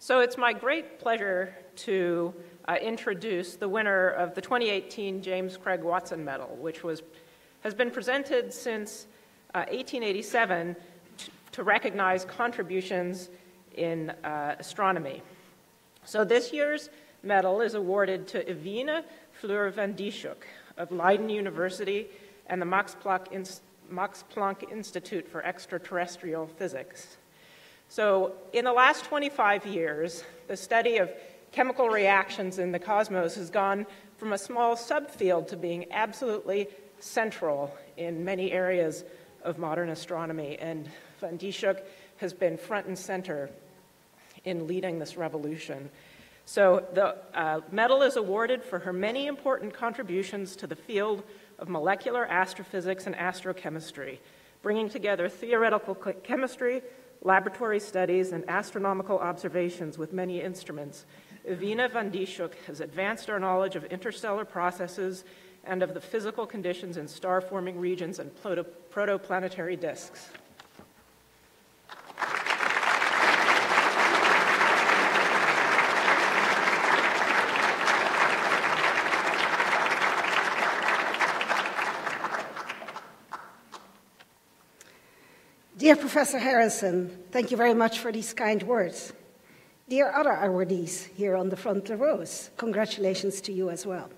So it's my great pleasure to uh, introduce the winner of the 2018 James Craig Watson Medal, which was, has been presented since uh, 1887 to, to recognize contributions in uh, astronomy. So this year's medal is awarded to Ewine Fleur van Dishoeck of Leiden University and the Max Planck, Max Planck Institute for Extraterrestrial Physics. So, in the last 25 years, the study of chemical reactions in the cosmos has gone from a small subfield to being absolutely central in many areas of modern astronomy. And Van Dishoeck has been front and center in leading this revolution. So, the uh, medal is awarded for her many important contributions to the field of molecular astrophysics and astrochemistry, bringing together theoretical chemistry, laboratory studies, and astronomical observations with many instruments. Ewine van Dishoeck has advanced our knowledge of interstellar processes and of the physical conditions in star forming regions and protoplanetary disks. Dear Professor Harrison, thank you very much for these kind words. Dear other awardees here on the front rows, congratulations to you as well.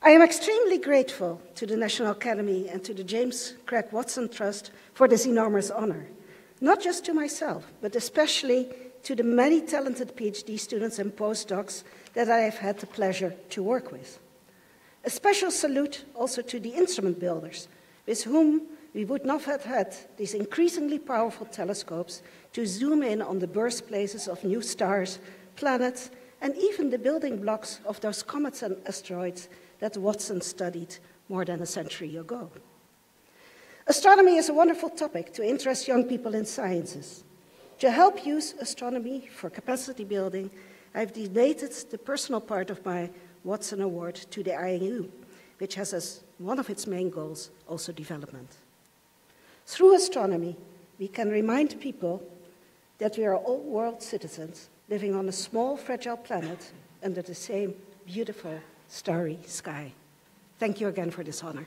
I am extremely grateful to the National Academy and to the James Craig Watson Trust for this enormous honor, not just to myself, but especially to the many talented PhD students and postdocs that I have had the pleasure to work with. A special salute also to the instrument builders, with whom we would not have had these increasingly powerful telescopes to zoom in on the birthplaces of new stars, planets, and even the building blocks of those comets and asteroids that Watson studied more than a century ago. Astronomy is a wonderful topic to interest young people in sciences. To help use astronomy for capacity building, I've donated the personal part of my Watson Award to the IAU, which has as one of its main goals also development. Through astronomy, we can remind people that we are all world citizens living on a small, fragile planet under the same beautiful, starry sky. Thank you again for this honor.